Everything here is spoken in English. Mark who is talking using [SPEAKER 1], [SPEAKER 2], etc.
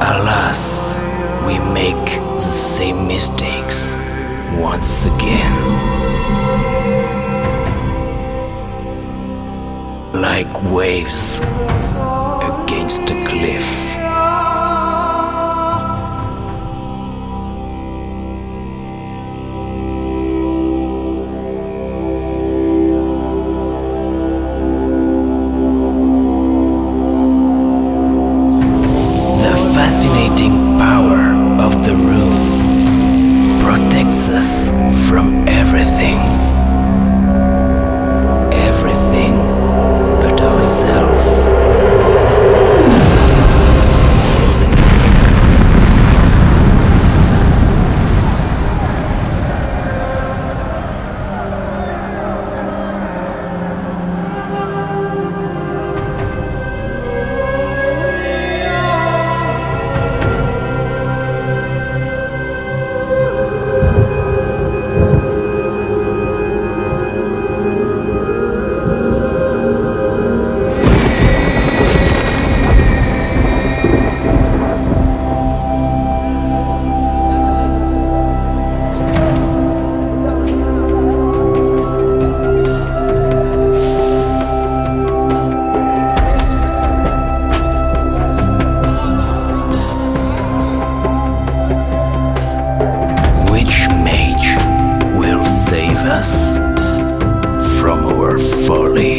[SPEAKER 1] Alas, we make the same mistakes once again. Like waves against a cliff. us from our folly.